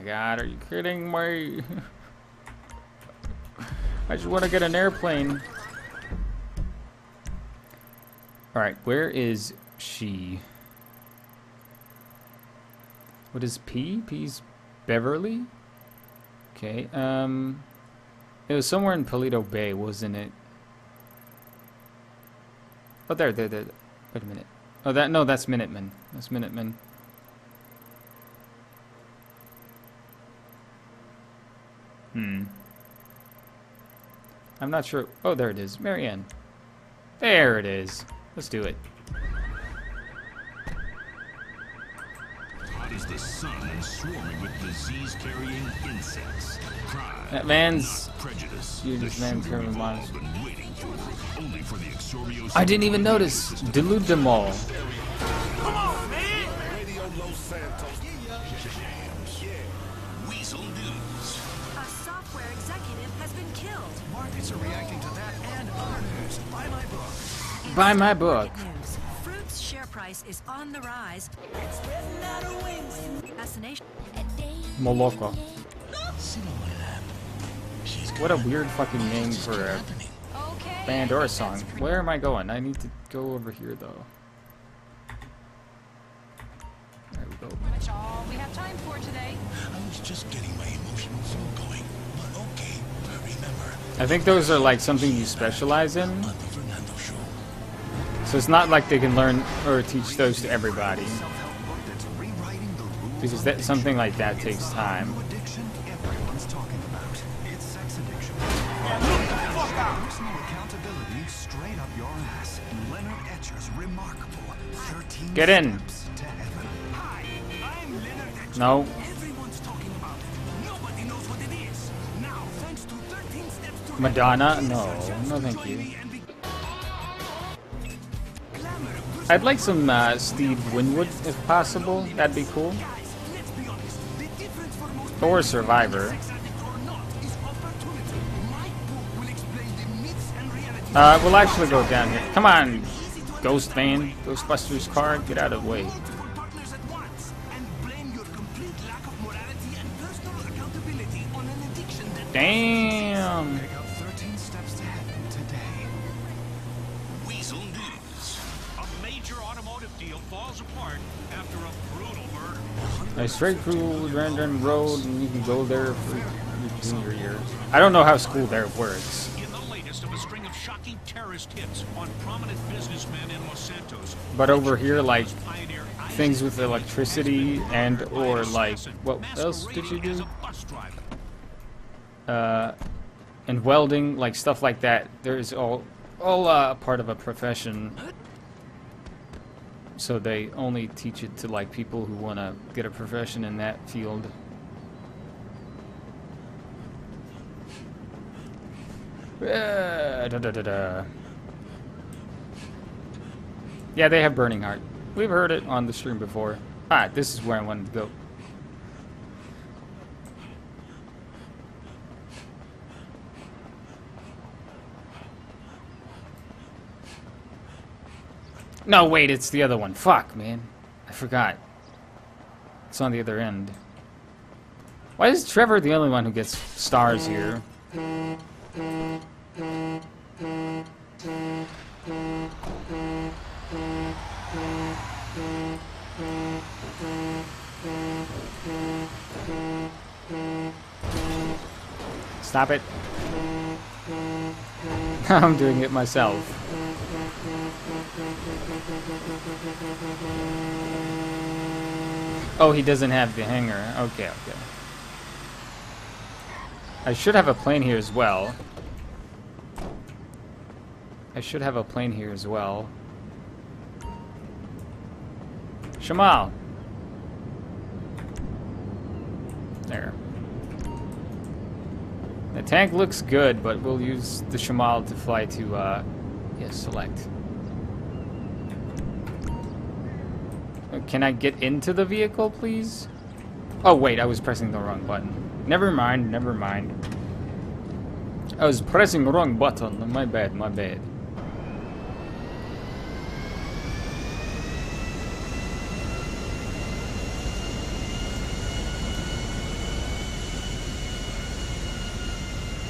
my god, are you kidding me? I just want to get an airplane. Alright, where is she? What is P? P's Beverly? Okay, um... It was somewhere in Paleto Bay, wasn't it? Oh, there, there, there. Wait a minute. Oh, that, no, that's Minutemen. That's Minutemen. Hmm. I'm not sure. Oh, there it is. Mary-Ann. There it is. Let's do it. Hot as the sun and swarming with disease-carrying insects. Crime, That man's. prejudice. You The just man sugar turn we've all monster. been waiting for, only for the I didn't even notice. Delude them all. Weasel Markets are reacting to that and other news. Buy my book. Buy my book. Fruit's share price is on the rise. Fascination. Moloko. Sit on my lap. She's What a weird fucking name for a happening. Okay. band or a song. Where am I going? I need to go over here though. There we go. That's all we have time for today. I was just getting my emotional flow going. But okay, remember, I think those are like something you specialize in. on the Fernando Show. So it's not like they can learn or teach those to everybody. Self-help book that's rewriting the rules Because that something like that takes time. New addiction everyone's Madonna? No, no thank you. I'd like some uh, Steve Winwood if possible. That'd be cool. Or Survivor. Uh, we'll actually go down here. Come on, Ghost Van, Ghostbusters car, get out of the way. Damn. Murder. A straight through Random Road, and you can go there for your junior year. I don't know how school there works, In the latest of a string of shocking terrorist hits on prominent businessmen in Los Santos, but over here, like things with electricity and or like what else did you do? a bus driver. Uh, and welding, like stuff like that. There's all all uh, part of a profession. So they only teach it to like people who want to get a profession in that field. Uh, da, da, da. Yeah, they have Burning Heart. We've heard it on the stream before. Ah, this is where I wanted to go. No, wait, it's the other one. Fuck, man. I forgot. It's on the other end. Why is Trevor the only one who gets stars here? Stop it. I'm doing it myself. Oh, he doesn't have the hanger. Okay, okay. I should have a plane here as well. I should have a plane here as well. Shamal. There. The tank looks good, but we'll use the Shamal to fly to, uh, yes, select. Can I get into the vehicle, please? Oh, wait, I was pressing the wrong button. Never mind, never mind. I was pressing wrong button. My bad, my bad.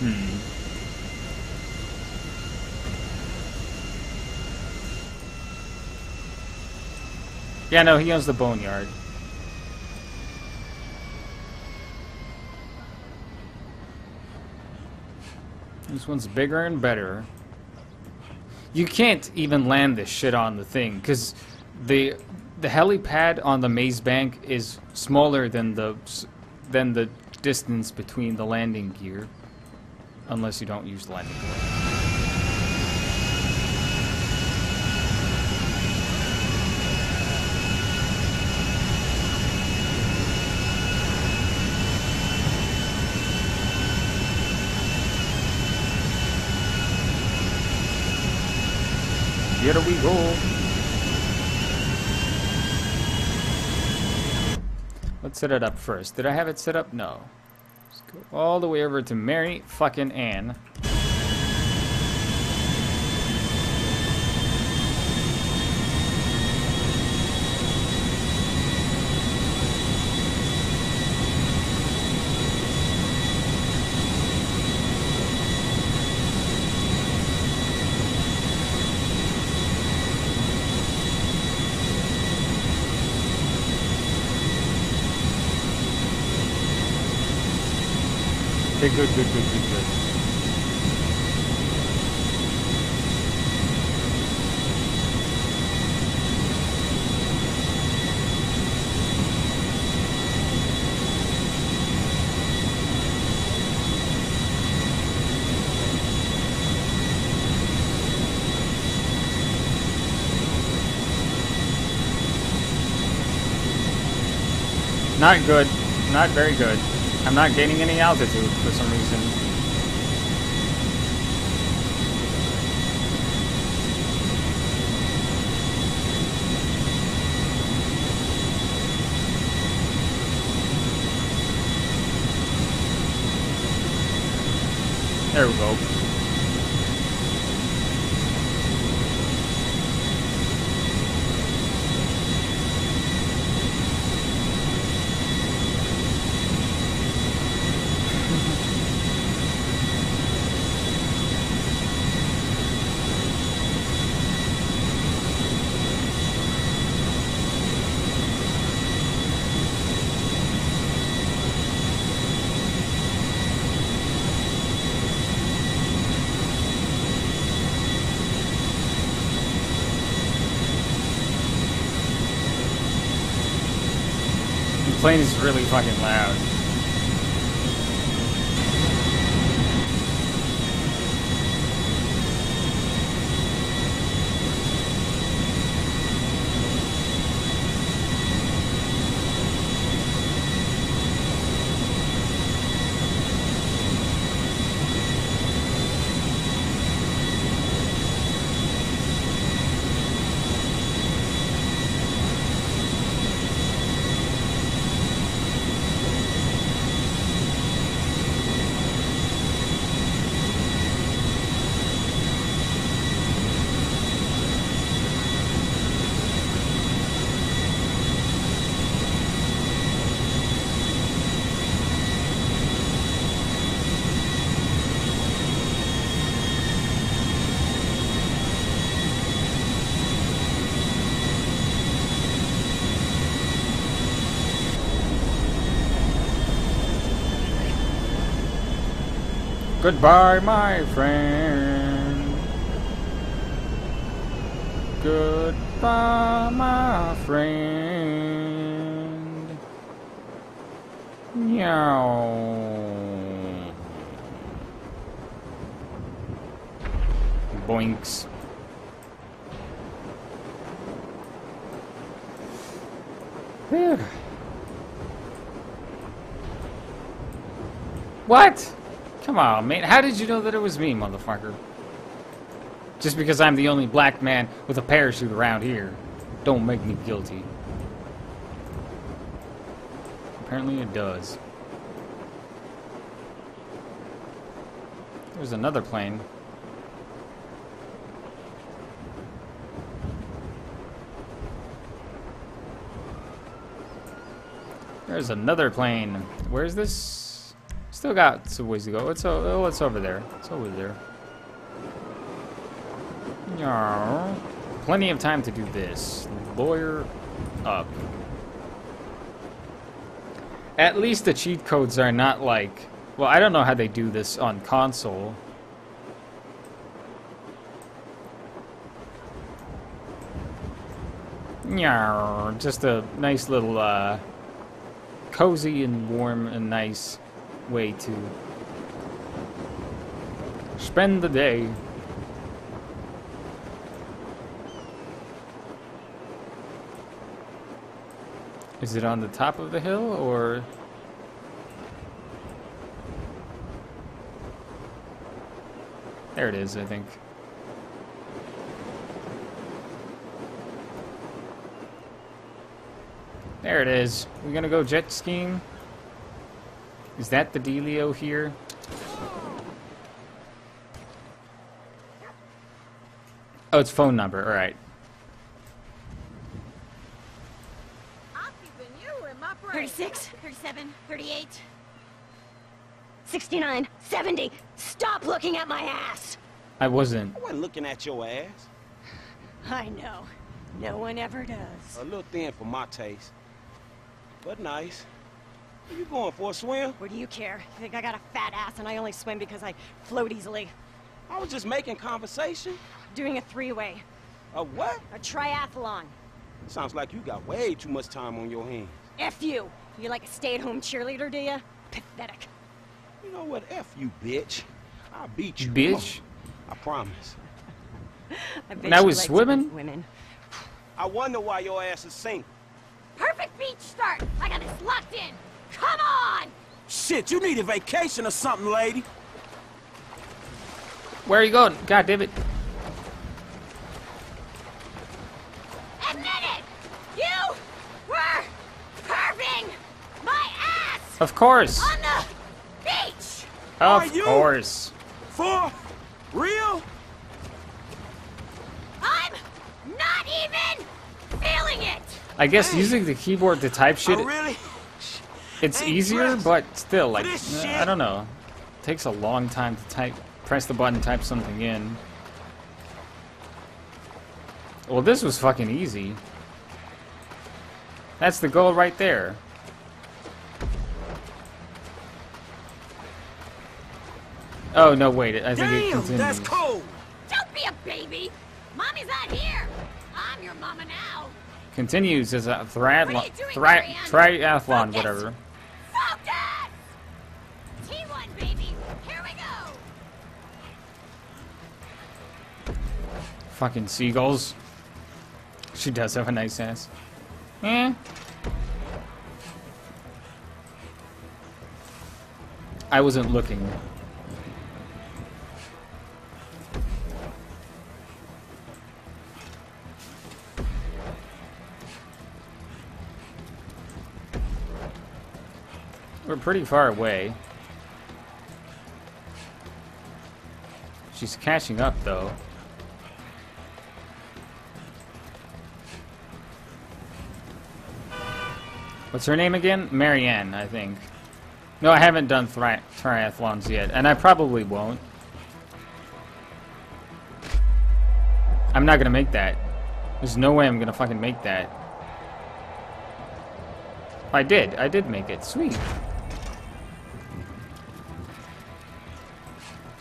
Hmm. Yeah, no, he owns the boneyard. This one's bigger and better. You can't even land this shit on the thing, because the the helipad on the maze bank is smaller than the than the distance between the landing gear, unless you don't use the landing gear. Here we go. Let's set it up first. Did I have it set up? No. Let's go all the way over to Mary fucking Ann. Okay, good, good, good, good, good. Not good. Not very good. I'm not gaining any altitude for some reason. There we go. The plane is really fucking loud. Goodbye, my friend. Goodbye, my friend. Meow. Boinks. Phew. What? Come on, man. How did you know that it was me, motherfucker? Just because I'm the only black man with a parachute around here. Don't make me guilty. Apparently it does. There's another plane. There's another plane. Where's this? Still got some ways to go. It's, o- oh, over there. It's over there. Yeah. Plenty of time to do this. Lawyer up. At least the cheat codes are not like... Well, I don't know how they do this on console. Yeah, just a nice little, uh, cozy and warm and nice way to spend the day. Is it on the top of the hill or? There it is, I think. There it is. We're gonna go jet skiing? Is that the dealio here? Oh, it's phone number. All right. I'm keeping you in my brain. 36, 37, 38, 69, 70. Stop looking at my ass! I wasn't. I wasn't looking at your ass. I know. No one ever does. A little thin for my taste. But nice. Are you going for a swim? What do you care? You think I got a fat ass and I only swim because I float easily? I was just making conversation. Doing a three-way. A what? A triathlon. Sounds like you got way too much time on your hands. F you. You like a stay-at-home cheerleader, do you? Pathetic. You know what? F you, bitch. I'll beat you. Bitch. I promise. I bet Now you with like to swimming? Women. I wonder why your ass is single. Perfect beach start. I got this locked in. Come on! Shit, you need a vacation or something, lady. Where are you going? God damn it. Admit it! You were curving my ass Of course. on the beach! Of Are you? course. For real? I'm not even feeling it! I guess using the keyboard to type shit, Oh, really? It's easier, but still, like, this shit. I don't know. It takes a long time to type, press the button, type something in. Well, this was fucking easy. That's the goal right there. Oh, no, wait. I think it Damn, continues. that's cold. Don't be a baby! Mommy's not here! I'm your mama now! Continues as a What triathlon, doing, tri- triathlon, Focus. whatever. Fucking seagulls. She does have a nice ass. Eh. I wasn't looking. We're pretty far away. She's catching up, though. What's her name again? Mary-Ann, I think. No, I haven't done tri triathlons yet, and I probably won't. I'm not gonna make that. There's no way I'm gonna fucking make that. I did. I did make it. Sweet.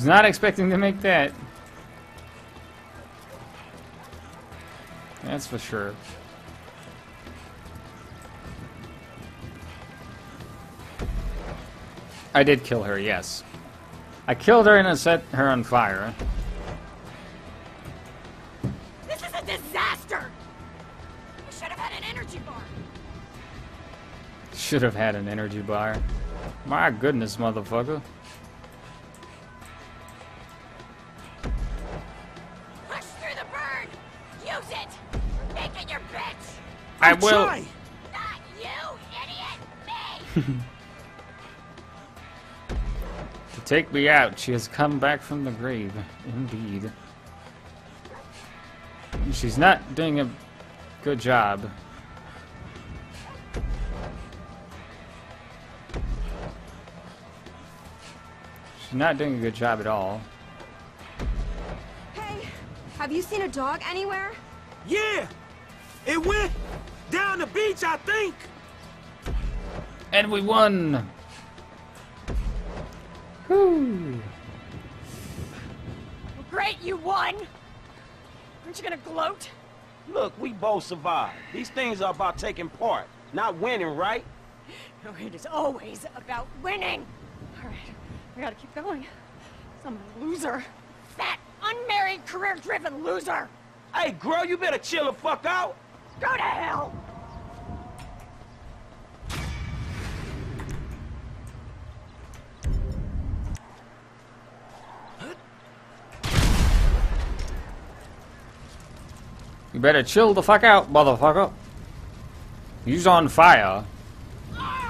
Was not expecting to make that. That's for sure. I did kill her, yes. I killed her and I set her on fire. This is a disaster! You should have had an energy bar! Should have had an energy bar. My goodness, motherfucker. I will. Try. Not you, idiot! Me! To take me out, she has come back from the grave. Indeed. She's not doing a good job. She's not doing a good job at all. Hey, have you seen a dog anywhere? Yeah! It went down the beach, I think! And we won! Whew. Great, you won! Aren't you gonna gloat? Look, we both survived. These things are about taking part, not winning, right? No, it is always about winning! Alright, I gotta keep going. I'm loser. Fat, unmarried, career-driven loser! Hey, girl, you better chill the fuck out! Go to hell! You better chill the fuck out, motherfucker. You's on fire.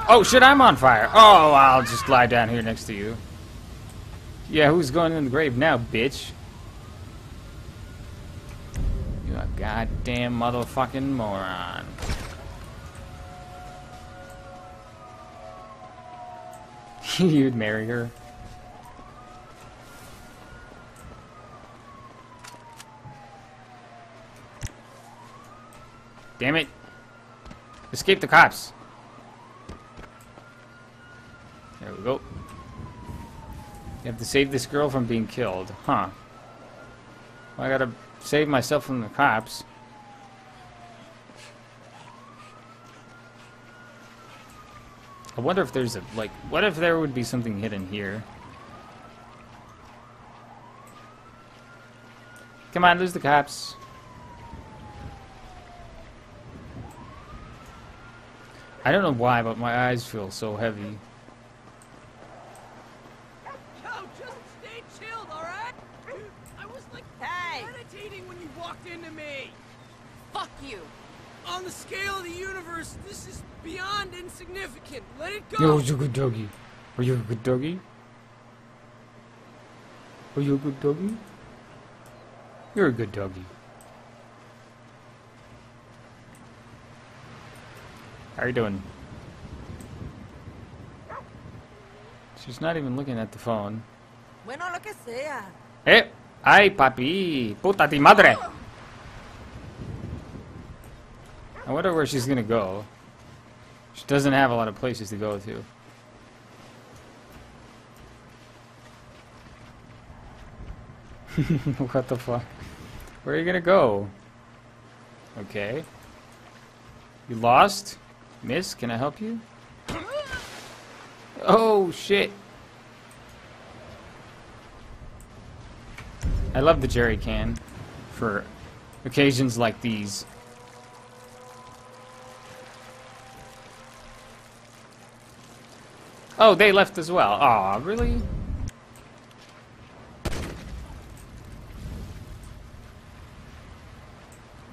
Oh shit, I'm on fire. Oh, I'll just lie down here next to you. Yeah, who's going in the grave now, bitch? You a goddamn motherfucking moron. You'd marry her. Damn it. Escape the cops. There we go. You have to save this girl from being killed. Huh. Well, I gotta save myself from the cops. I wonder if there's a, like, what if there would be something hidden here? Come on, lose the cops. I don't know why, but my eyes feel so heavy. Yo, just stay chilled, alright? I was like Hey! meditating when you walked into me. Fuck you. On the scale of the universe, this is beyond insignificant. Let it Yo, go. you're a good doggy. Are you a good doggy? Are you a good doggy? You're a good doggy. How are you doing? She's not even looking at the phone. Bueno, lo que sea. Eh, ay, papi, puta ti madre. I wonder where she's gonna go. She doesn't have a lot of places to go to. what the fuck? Where are you gonna go? Okay. You lost? Miss, can I help you? Oh, shit. I love the jerry can for occasions like these. Oh, they left as well. Aw, really?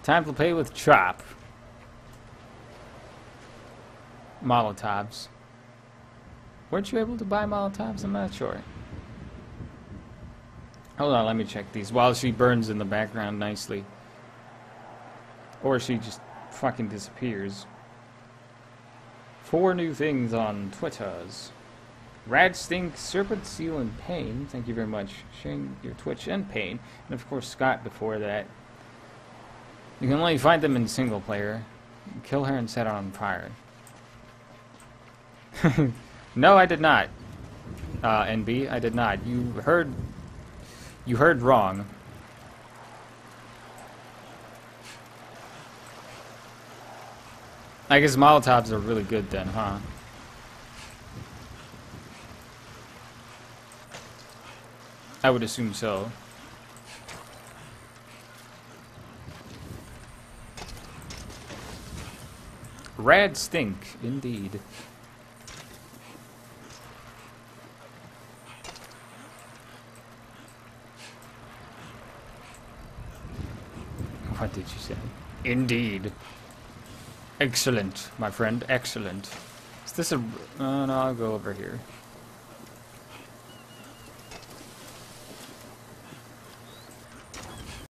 Time to play with Chop. Molotovs. Weren't you able to buy Molotovs? I'm not sure. Hold on, let me check these while she burns in the background nicely. Or she just fucking disappears. Four new things on Twitters. Rad Stink, Serpent Seal, and Pain. Thank you very much. Sharing your Twitch and Pain. And of course, Scott before that. You can only find them in single player. Kill her and set her on fire. no, I did not. Uh, NB, I did not. You heard. You heard wrong. I guess Molotovs are really good then, huh? I would assume so. Rad stink, indeed. What did you say? Indeed. Excellent, my friend, excellent. Is this a... Uh, no, I'll go over here.